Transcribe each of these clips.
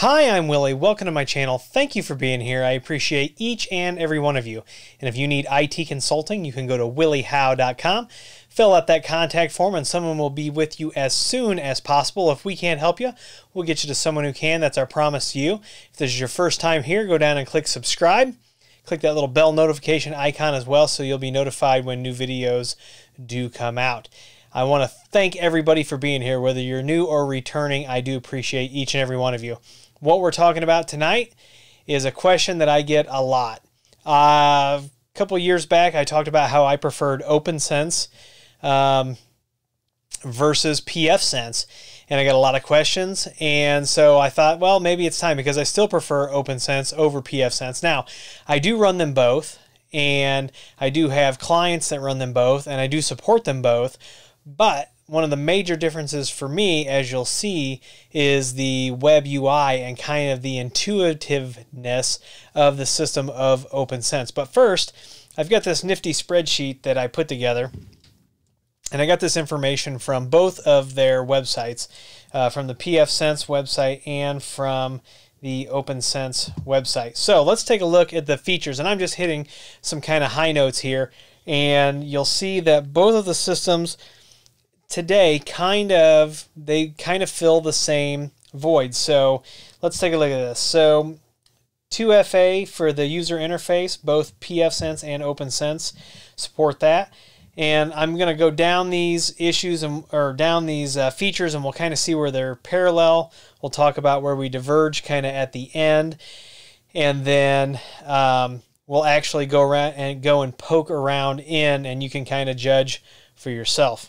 Hi, I'm Willie. Welcome to my channel. Thank you for being here. I appreciate each and every one of you. And if you need IT consulting, you can go to williehowe.com, fill out that contact form, and someone will be with you as soon as possible. If we can't help you, we'll get you to someone who can. That's our promise to you. If this is your first time here, go down and click subscribe. Click that little bell notification icon as well so you'll be notified when new videos do come out. I want to thank everybody for being here, whether you're new or returning. I do appreciate each and every one of you. What we're talking about tonight is a question that I get a lot. Uh, a couple years back, I talked about how I preferred OPNsense um, versus pfSense, and I got a lot of questions. And so I thought, well, maybe it's time because I still prefer OPNsense over pfSense. Now, I do run them both, and I do have clients that run them both, and I do support them both. But one of the major differences for me, as you'll see, is the web UI and kind of the intuitiveness of the system of OPNsense. But first, I've got this nifty spreadsheet that I put together. And I got this information from both of their websites, uh, from the pfSense website and from the OPNsense website. So let's take a look at the features. And I'm just hitting some kind of high notes here. And you'll see that both of the systems today kind of they kind of fill the same void. So let's take a look at this. So 2FA for the user interface, both pfSense and OPNsense support that. And I'm going to go down these issues and or down these uh, features, and we'll kind of see where they're parallel. We'll talk about where we diverge kind of at the end, and then um, we'll actually go around and go and poke around in, and you can kind of judge for yourself.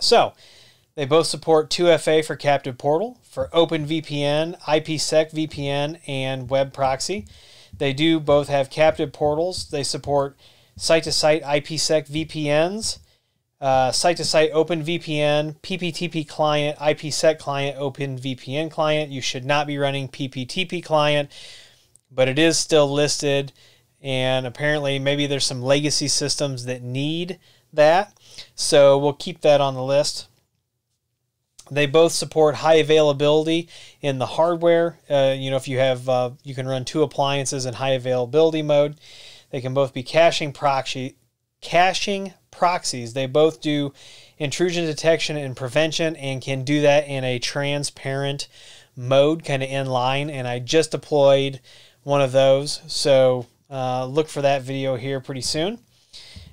So they both support 2FA for Captive Portal, for OpenVPN, IPsec VPN, and Web Proxy. They do both have captive portals. They support site-to-site IPsec VPNs, uh, site-to-site OpenVPN, PPTP client, IPsec client, OpenVPN client. You should not be running PPTP client, but it is still listed. And apparently, maybe there's some legacy systems that need that. So we'll keep that on the list. They both support high availability in the hardware. Uh, you know, if you have, uh, you can run two appliances in high availability mode. They can both be caching proxy, caching proxies. They both do intrusion detection and prevention, and can do that in a transparent mode, kind of in line. And I just deployed one of those, so uh, look for that video here pretty soon.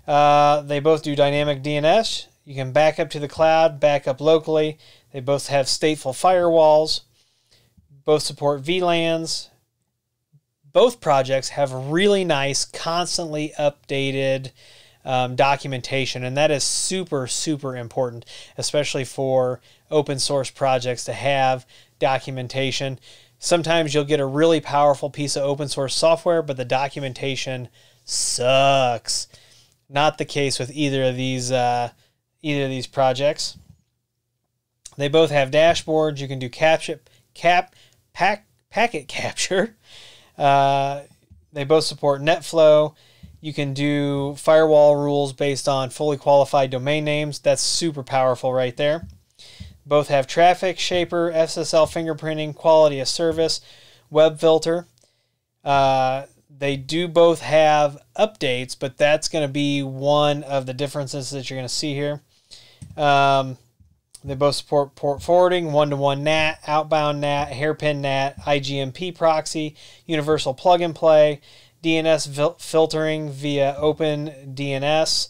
Uh, they both do dynamic DNS. You can back up to the cloud, back up locally. They both have stateful firewalls. Both support VLANs. Both projects have really nice, constantly updated um, documentation, and that is super, super important, especially for open source projects to have documentation. Sometimes you'll get a really powerful piece of open source software, but the documentation sucks. Not the case with either of these uh, either of these projects. They both have dashboards. You can do capture, cap, pack, packet capture. Uh, they both support NetFlow. You can do firewall rules based on fully qualified domain names. That's super powerful right there. Both have traffic shaper, SSL fingerprinting, quality of service, web filter. Uh, they do both have updates, but that's going to be one of the differences that you're going to see here. Um, they both support port forwarding, one-to-one NAT, outbound NAT, hairpin NAT, IGMP proxy, universal plug and play, DNS fil- filtering via OpenDNS,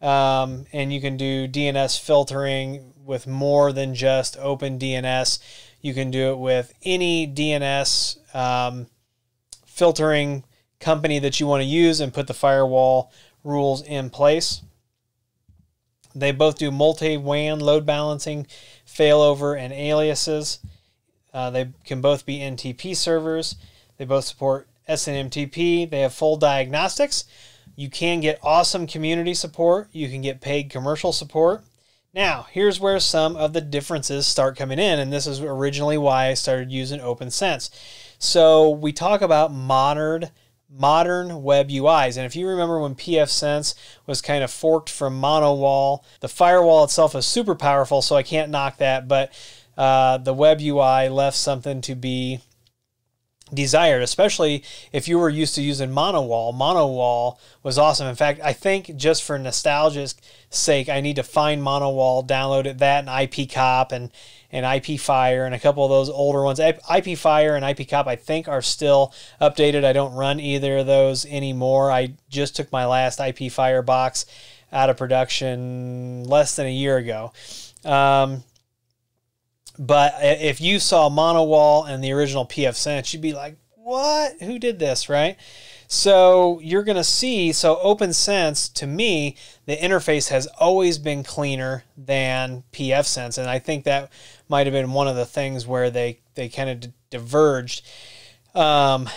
um, and you can do DNS filtering with more than just OpenDNS. You can do it with any DNS um, filtering company that you want to use and put the firewall rules in place. They both do multi WAN load balancing, failover, and aliases. Uh, they can both be NTP servers. They both support SNMTP. They have full diagnostics. You can get awesome community support. You can get paid commercial support. Now, here's where some of the differences start coming in, and this is originally why I started using OPNsense. So, we talk about modern modern web UIs. And if you remember when pfSense was kind of forked from MonoWall, the firewall itself is super powerful, so I can't knock that. But uh, the web UI left something to be desired, especially if you were used to using MonoWall. MonoWall was awesome. In fact, I think just for nostalgia's sake, I need to find MonoWall, download it, that and IPCop and, and IPFire and a couple of those older ones. IPFire and IPCop I think, are still updated. I don't run either of those anymore. I just took my last IPFire box out of production less than a year ago. Um, but if you saw MonoWall and the original pfSense, you'd be like, what? Who did this, right? So you're going to see, so OPNsense, to me, the interface has always been cleaner than pfSense. And I think that might have been one of the things where they, they kind of diverged. Um,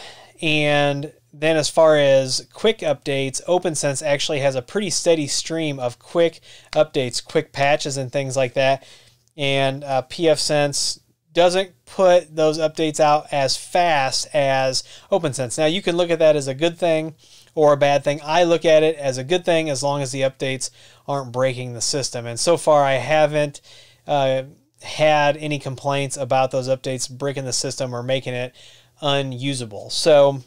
and then as far as quick updates, OPNsense actually has a pretty steady stream of quick updates, quick patches and things like that and uh, pfSense doesn't put those updates out as fast as OPNsense. Now you can look at that as a good thing or a bad thing. I look at it as a good thing as long as the updates aren't breaking the system. And so far, I haven't uh, had any complaints about those updates breaking the system or making it unusable. So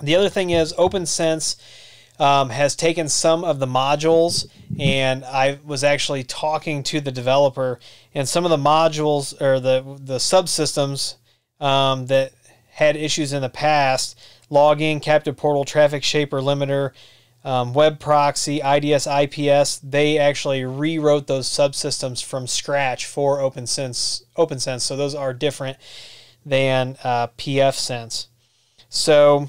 the other thing is OPNsense um, has taken some of the modules, and I was actually talking to the developer, and some of the modules or the the subsystems um, that had issues in the past, logging, captive portal, traffic shaper limiter, um, web proxy, IDS, IPS, they actually rewrote those subsystems from scratch for OpenSense. OPNsense, so those are different than uh, pfSense. So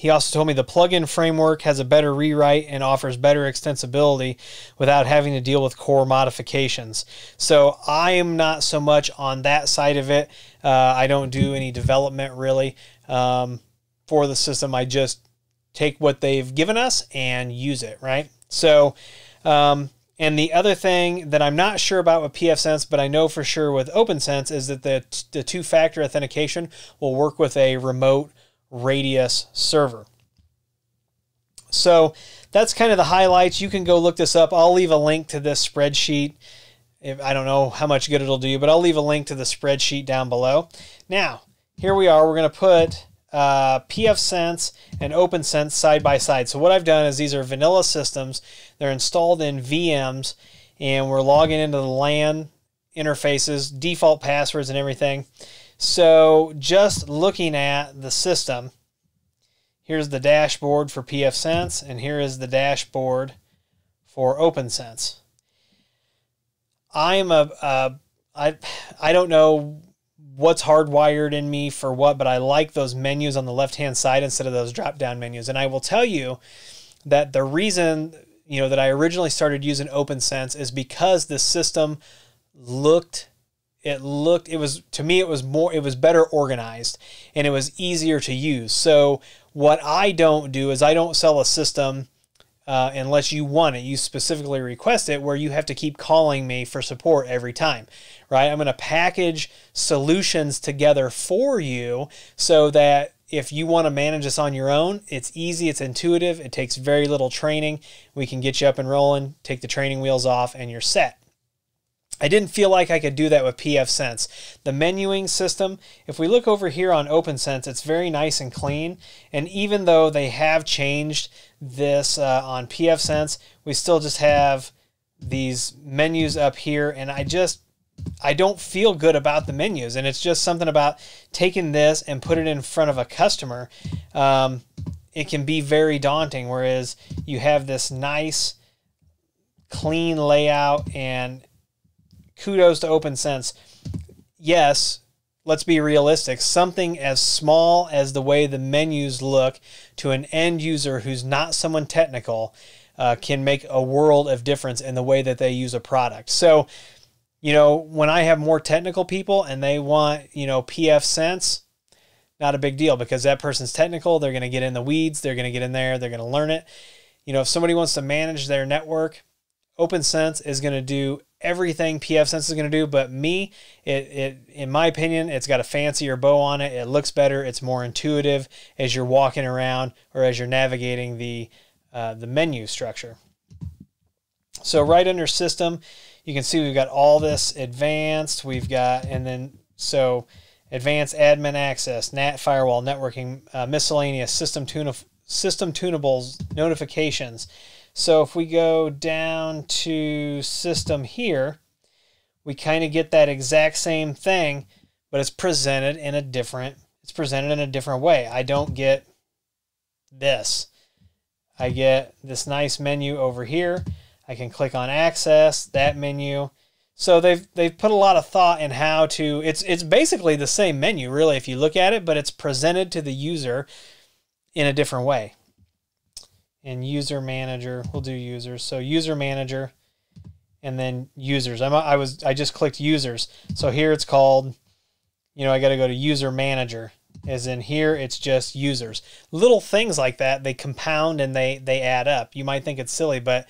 he also told me the plugin framework has a better rewrite and offers better extensibility without having to deal with core modifications. So I am not so much on that side of it. Uh, I don't do any development really um, for the system. I just take what they've given us and use it, right? So, um, and the other thing that I'm not sure about with pfSense, but I know for sure with OPNsense, is that the, the two factor authentication will work with a remote Radius server. So that's kind of the highlights. You can go look this up. I'll leave a link to this spreadsheet. If, I don't know how much good it'll do you, but I'll leave a link to the spreadsheet down below. Now, here we are. We're going to put uh, pfSense and OPNsense side by side. So what I've done is these are vanilla systems. They're installed in VMs, and we're logging into the LAN interfaces, default passwords, and everything. So just looking at the system, here's the dashboard for pfSense, and here is the dashboard for OPNsense. I'm a, a I, I don't know what's hardwired in me for what, but I like those menus on the left-hand side instead of those drop-down menus. And I will tell you that the reason you know that I originally started using OPNsense is because the system looked it looked it was to me it was more it was better organized and it was easier to use so what i don't do is i don't sell a system uh, unless you want it you specifically request it where you have to keep calling me for support every time right i'm going to package solutions together for you so that if you want to manage this on your own, it's easy, it's intuitive, it takes very little training. We can get you up and rolling, take the training wheels off, and you're set. I didn't feel like I could do that with pfSense. The menuing system, if we look over here on OPNsense, it's very nice and clean. And even though they have changed this uh, on pfSense, we still just have these menus up here. And I just, I don't feel good about the menus. And it's just something about taking this and put it in front of a customer. Um, it can be very daunting. Whereas you have this nice, clean layout and kudos to OPNsense. Yes, let's be realistic. Something as small as the way the menus look to an end user who's not someone technical uh, can make a world of difference in the way that they use a product. So, you know, when I have more technical people and they want, you know, pfSense, not a big deal because that person's technical. They're going to get in the weeds. They're going to get in there. They're going to learn it. You know, if somebody wants to manage their network, OPNsense is going to do everything pfSense is going to do, but me, it, it in my opinion, it's got a fancier bow on it. It looks better. It's more intuitive as you're walking around or as you're navigating the uh, the menu structure. So right under system, you can see we've got all this advanced. We've got, and then so advanced admin access, NAT firewall, networking, uh, miscellaneous system tune system tunables, notifications. So if we go down to system here, we kind of get that exact same thing, but it's presented in a different it's presented in a different way. I don't get this. I get this nice menu over here. I can click on access, that menu. So they've they've put a lot of thought in how to it's it's basically the same menu really if you look at it, but it's presented to the user in a different way. And user manager, we'll do users. So user manager and then users. I'm, I was I just clicked users. So here it's called you know, I got to go to user manager as in here it's just users. Little things like that, they compound and they they add up. You might think it's silly, but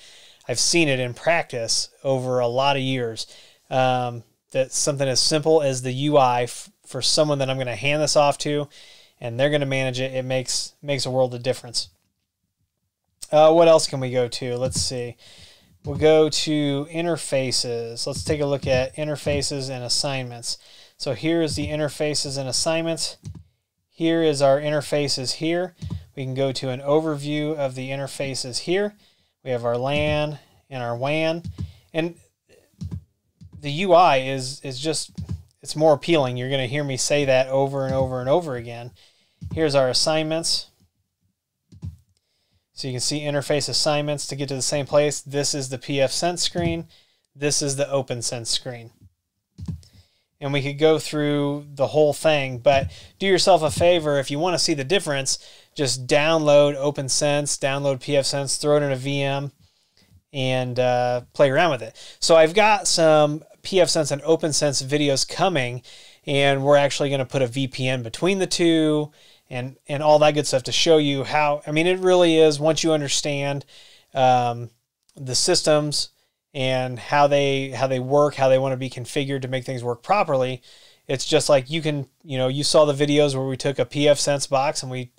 I've seen it in practice over a lot of years. Um, that something as simple as the UI for someone that I'm going to hand this off to, and they're going to manage it. It makes makes a world of difference. Uh, what else can we go to? Let's see. We'll go to interfaces. Let's take a look at interfaces and assignments. So here is the interfaces and assignments. Here is our interfaces here. We can go to an overview of the interfaces here. We have our LAN and our WAN. And the UI is, is just, it's more appealing. You're going to hear me say that over and over and over again. Here's our assignments. So you can see interface assignments to get to the same place. This is the pfSense screen. This is the OPNsense screen and we could go through the whole thing. But do yourself a favor if you want to see the difference, just download OPNsense, download pfSense, throw it in a VM, and uh, play around with it. So I've got some pfSense and OPNsense videos coming, and we're actually going to put a VPN between the two and and all that good stuff to show you how. I mean, it really is once you understand um, the systems and how they how they work, how they want to be configured to make things work properly. It's just like you can, you know, you saw the videos where we took a pfSense box and we,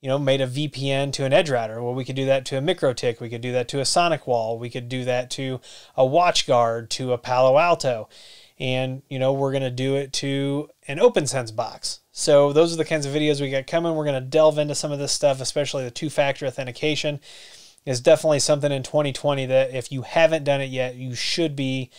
you know, made a VPN to an edge router. Well, we could do that to a MikroTik, we could do that to a SonicWall, we could do that to a WatchGuard, to a Palo Alto. And, you know, we're going to do it to an OPNsense box. So those are the kinds of videos we got coming. We're going to delve into some of this stuff, especially the two-factor authentication is definitely something in 2020 that if you haven't done it yet, you should be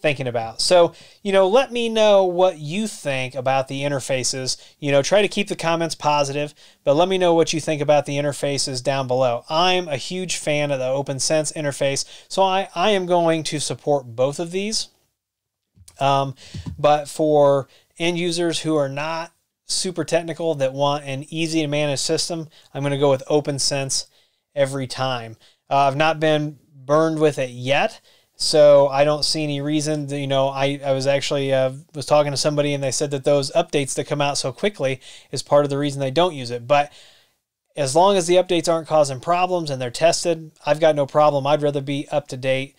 thinking about. So, you know, let me know what you think about the interfaces. You know, try to keep the comments positive, but let me know what you think about the interfaces down below. I'm a huge fan of the OPNsense interface, so I, I am going to support both of these. Um, but for end users who are not super technical that want an easy to manage system, I'm going to go with OPNsense every time. Uh, I've not been burned with it yet, so I don't see any reason. To, you know, I, I was actually uh, was talking to somebody and they said that those updates that come out so quickly is part of the reason they don't use it. But as long as the updates aren't causing problems and they're tested, I've got no problem. I'd rather be up to date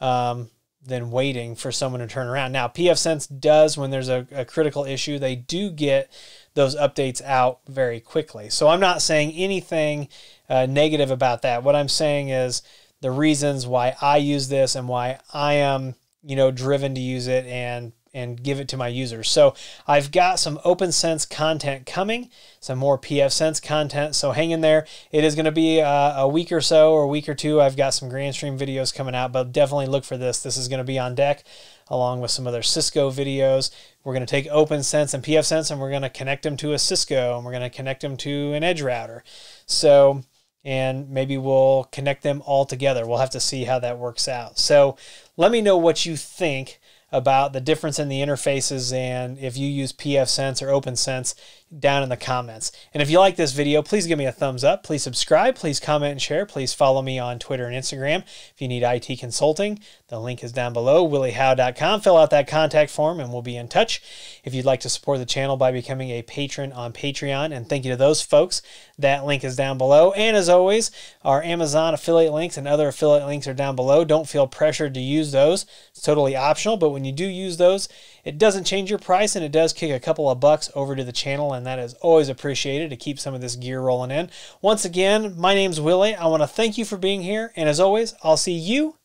um, than waiting for someone to turn around. Now, pfSense does, when there's a, a critical issue, they do get those updates out very quickly. So I'm not saying anything uh, negative about that. What I'm saying is the reasons why I use this and why I am, you know, driven to use it and and give it to my users. So I've got some OPNsense content coming, some more pfSense content. So hang in there. It is going to be a, uh, a week or so or a week or two. I've got some Grandstream videos coming out, but definitely look for this. This is going to be on deck along with some other Cisco videos. We're going to take OPNsense and pfSense and we're going to connect them to a Cisco and we're going to connect them to an edge router. So and maybe we'll connect them all together. We'll have to see how that works out. So let me know what you think about the difference in the interfaces and if you use pfSense or OPNsense down in the comments. And if you like this video, please give me a thumbs up. Please subscribe. Please comment and share. Please follow me on Twitter and Instagram. If you need IT consulting, the link is down below, williehowe.com. Fill out that contact form and we'll be in touch. If you'd like to support the channel by becoming a patron on Patreon, and thank you to those folks, that link is down below. And as always, our Amazon affiliate links and other affiliate links are down below. Don't feel pressured to use those. It's totally optional, but when you do use those, it doesn't change your price and it does kick a couple of bucks over to the channel and that is always appreciated to keep some of this gear rolling in. Once again, my name's Willie. I want to thank you for being here and as always, I'll see you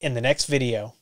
in the next video.